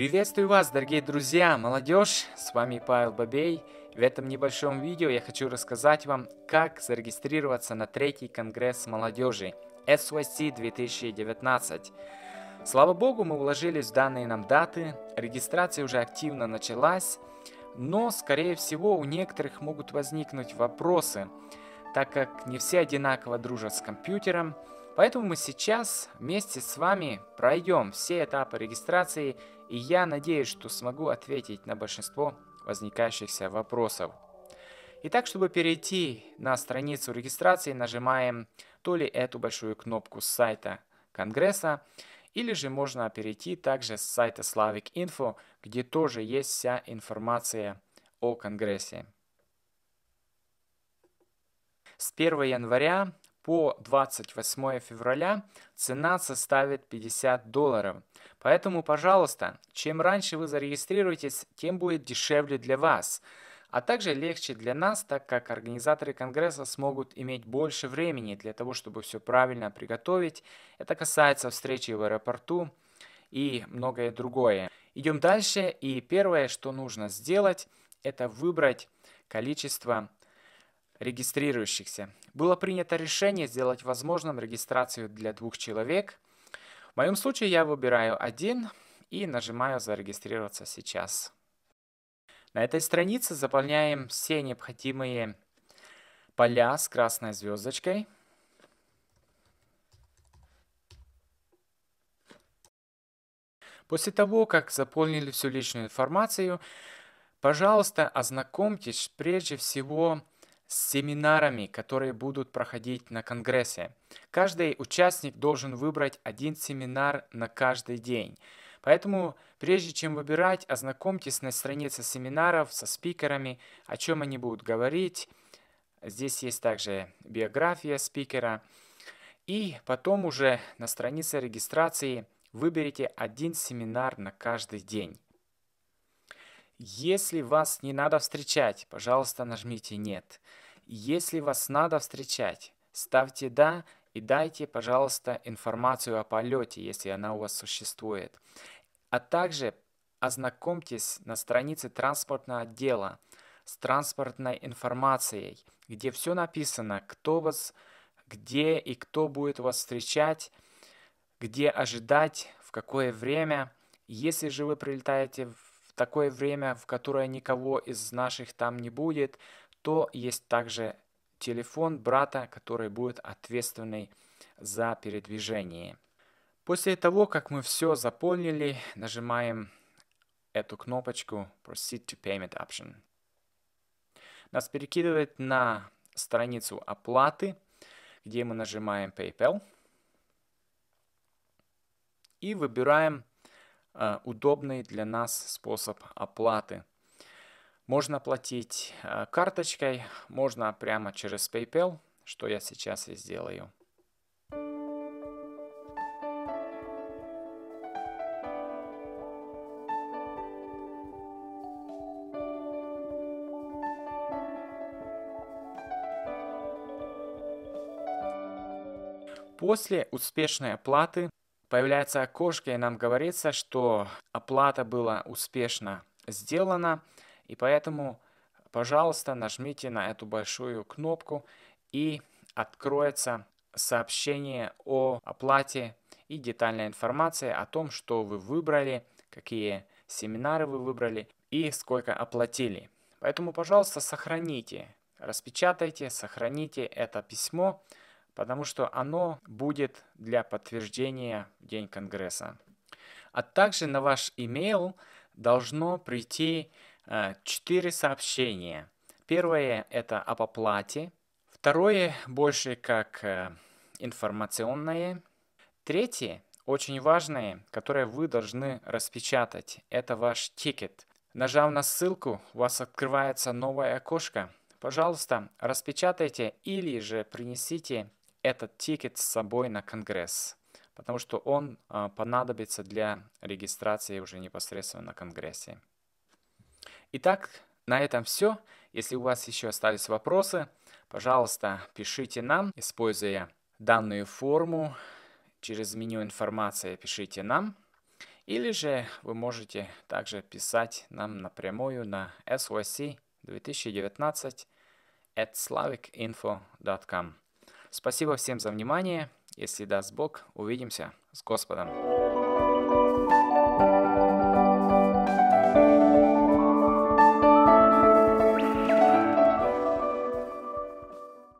Приветствую вас, дорогие друзья, молодежь! С вами Павел Бабей. В этом небольшом видео я хочу рассказать вам, как зарегистрироваться на третий конгресс молодежи SYC 2019. Слава богу, мы вложились в данные нам даты, регистрация уже активно началась, но, скорее всего, у некоторых могут возникнуть вопросы, так как не все одинаково дружат с компьютером, Поэтому мы сейчас вместе с вами пройдем все этапы регистрации, и я надеюсь, что смогу ответить на большинство возникающихся вопросов. Итак, чтобы перейти на страницу регистрации, нажимаем то ли эту большую кнопку с сайта Конгресса, или же можно перейти также с сайта Slavic Info, где тоже есть вся информация о Конгрессе. С 1 января по 28 февраля цена составит 50 долларов. Поэтому, пожалуйста, чем раньше вы зарегистрируетесь, тем будет дешевле для вас. А также легче для нас, так как организаторы Конгресса смогут иметь больше времени для того, чтобы все правильно приготовить. Это касается встречи в аэропорту и многое другое. Идем дальше, и первое, что нужно сделать, это выбрать количество регистрирующихся. Было принято решение сделать возможным регистрацию для двух человек. В моем случае я выбираю один и нажимаю «Зарегистрироваться сейчас». На этой странице заполняем все необходимые поля с красной звездочкой. После того, как заполнили всю личную информацию, пожалуйста, ознакомьтесь прежде всего с семинарами, которые будут проходить на Конгрессе. Каждый участник должен выбрать один семинар на каждый день. Поэтому, прежде чем выбирать, ознакомьтесь на странице семинаров со спикерами, о чем они будут говорить. Здесь есть также биография спикера. И потом уже на странице регистрации выберите один семинар на каждый день. Если вас не надо встречать, пожалуйста, нажмите «Нет». Если вас надо встречать, ставьте «Да» и дайте, пожалуйста, информацию о полете, если она у вас существует. А также ознакомьтесь на странице транспортного отдела с транспортной информацией, где все написано, кто вас, где и кто будет вас встречать, где ожидать, в какое время. Если же вы прилетаете в такое время, в которое никого из наших там не будет, то есть также телефон брата, который будет ответственный за передвижение. После того, как мы все заполнили, нажимаем эту кнопочку Proceed to Payment Option. Нас перекидывает на страницу оплаты, где мы нажимаем PayPal и выбираем удобный для нас способ оплаты. Можно оплатить э, карточкой, можно прямо через PayPal, что я сейчас и сделаю. После успешной оплаты появляется окошко, и нам говорится, что оплата была успешно сделана, и поэтому, пожалуйста, нажмите на эту большую кнопку, и откроется сообщение о оплате и детальная информация о том, что вы выбрали, какие семинары вы выбрали и сколько оплатили. Поэтому, пожалуйста, сохраните, распечатайте, сохраните это письмо, потому что оно будет для подтверждения в день Конгресса. А также на ваш email должно прийти э, 4 сообщения. Первое это об оплате, второе больше как э, информационное, третье очень важное, которое вы должны распечатать, это ваш тикет. Нажав на ссылку, у вас открывается новое окошко. Пожалуйста, распечатайте или же принесите этот тикет с собой на Конгресс, потому что он а, понадобится для регистрации уже непосредственно на Конгрессе. Итак, на этом все. Если у вас еще остались вопросы, пожалуйста, пишите нам, используя данную форму через меню информация, пишите нам. Или же вы можете также писать нам напрямую на SOC 2019 at slavicinfo.com. Спасибо всем за внимание. Если даст Бог, увидимся с Господом.